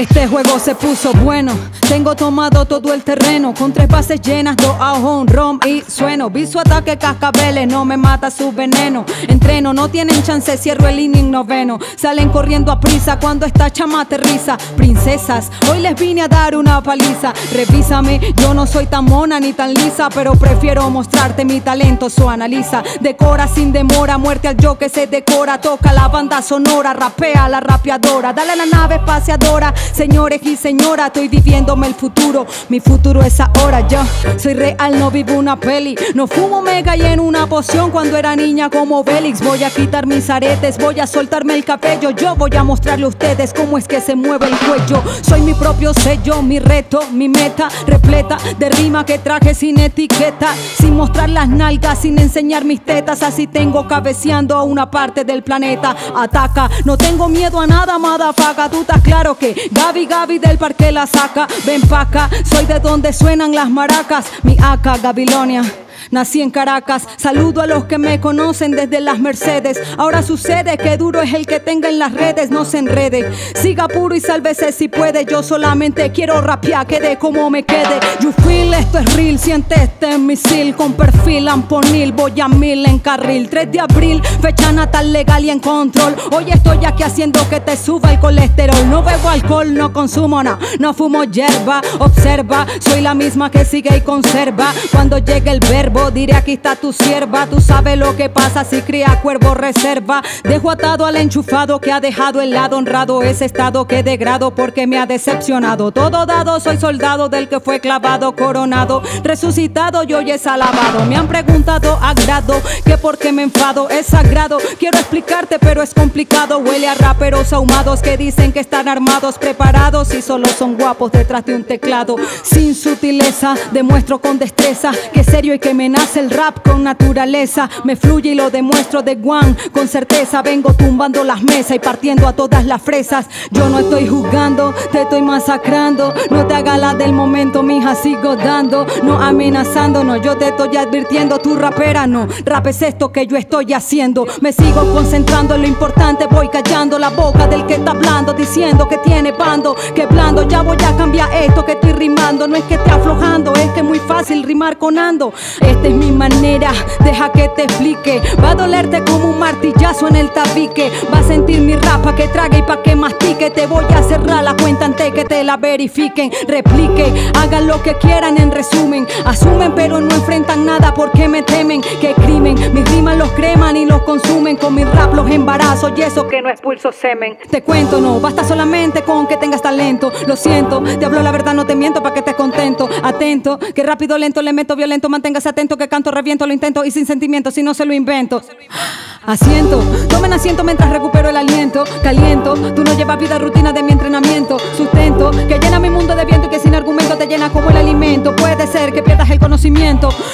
Este juego se puso bueno. Tengo tomado todo el terreno. Con tres bases llenas, dos a un rom y sueno. Vi su ataque cascabeles, no me mata su veneno. Entreno, no tienen chance, cierro el inning noveno. Salen corriendo a prisa cuando esta chama aterriza. Princesas, hoy les vine a dar una paliza. Revísame, yo no soy tan mona ni tan lisa, pero prefiero mostrarte mi talento. So analiza, decora sin demora, muerte al yo que se decora. Toca la banda sonora, rapea la rapeadora. Dale a la nave espaciadora, señores y señora, estoy viviéndome el futuro. Mi futuro es ahora, yo soy real, no vivo una peli. No fumo mega y en una poción cuando era niña como Bélix. Voy a quitar mis aretes, voy a soltarme el cabello. Yo voy a mostrarle a ustedes cómo es que se mueve el cuello. Soy mi propio sello, mi reto, mi meta, repleta de rima que traje sin etiqueta. Sin mostrar las nalgas, sin enseñar mis tetas. Así tengo cabeceando a una parte del planeta. Ataca, no tengo miedo a nada, madafaga. Tú estás claro que Gaby Gaby del parque la saca. Ven pa' acá, soy de donde suenan las maracas. Mi acá, Gabilonia. Nací en Caracas, saludo a los que me conocen desde las Mercedes. Ahora sucede que duro es el que tenga en las redes, no se enrede. Siga puro y sálvese si puede. Yo solamente quiero rapear, quede como me quede. You feel, esto es real, siente este misil con perfil amponil. Voy a mil en carril, 3 de abril, fecha natal legal y en control. Hoy estoy aquí haciendo que te suba el colesterol. No bebo alcohol, no consumo nada, no fumo hierba. Observa, soy la misma que sigue y conserva. Cuando llegue el verbo diré aquí está tu sierva. Tú sabes lo que pasa si cría cuervo reserva. Dejo atado al enchufado que ha dejado el lado honrado. Ese estado que degrado porque me ha decepcionado. Todo dado, soy soldado del que fue clavado, coronado, resucitado y hoy es alabado. Me han preguntado agrado que por qué me enfado. Es sagrado, quiero explicarte, pero es complicado. Huele a raperos ahumados que dicen que están armados, preparados y solo son guapos detrás de un teclado. Sin sutileza, demuestro con destreza que serio y que me nace el rap con naturaleza. Me fluye y lo demuestro de Juan. Con certeza vengo tumbando las mesas y partiendo a todas las fresas. Yo no estoy jugando, te estoy masacrando. No te hagas la del momento, mija, sigo dando. No amenazando, no, yo te estoy advirtiendo. Tu rapera no, rap es esto que yo estoy haciendo. Me sigo concentrando en lo importante, voy callando la boca del que está hablando, diciendo que tiene bando, que blando. Ya voy a cambiar esto que estoy rimando. No es que esté aflojando, es que es muy fácil rimar con ando. Es mi manera, deja que te explique. Va a dolerte como un martillazo en el tabique. Va a sentir mi rapa que trague y pa' que mastique. Te voy verifiquen. Replique, hagan lo que quieran en resumen. Asumen pero no enfrentan nada porque me temen. Que crimen, mis rimas los creman y los consumen. Con mi rap los embarazo y eso que no expulso semen. Te cuento, no, basta solamente con que tengas talento. Lo siento, te hablo la verdad, no te miento pa' que estés contento. Atento, que rápido, lento, le meto violento. Manténgase atento que canto, reviento, lo intento y sin sentimiento, si no se lo invento. Asiento, tomen asiento mientras recupero el aliento. Caliento, tú no llevas vida rutina de mi entrenamiento. Sustento, que llena mi mundo de viento y que sin argumento te llena como el alimento. Puede ser que pierdas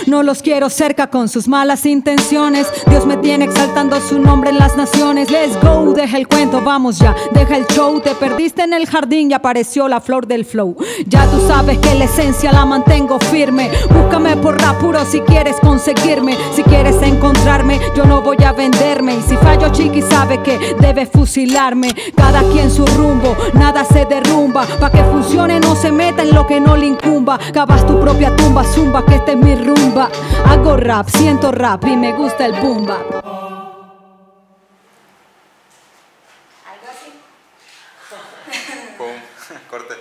No los quiero cerca con sus malas intenciones. Dios me tiene exaltando su nombre en las naciones. Let's go, deja el cuento, vamos ya, deja el show. Te perdiste en el jardín y apareció la flor del flow. Ya tú sabes que la esencia la mantengo firme. Búscame por rap puro si quieres conseguirme. Si quieres encontrarme, yo no voy a venderme. Y si fallo, chiqui sabe que debe fusilarme. Cada quien su rumbo, nada se derrumba. Pa' que funcione, no se meta en lo que no le incumba. Cavas tu propia tumba, zumba, esta es mi rumba. Hago rap, siento rap y me gusta el boomba. Pum, corte.